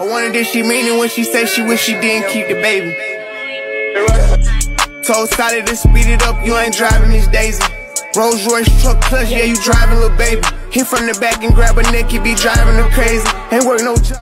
I wonder did she mean it when she said she wish she didn't keep the baby. Told Sally to speed it up, you ain't driving Miss Daisy. Rolls Royce truck clutch, yeah, you driving little baby. Hit from the back and grab a neck, you be driving her crazy. Ain't work no job.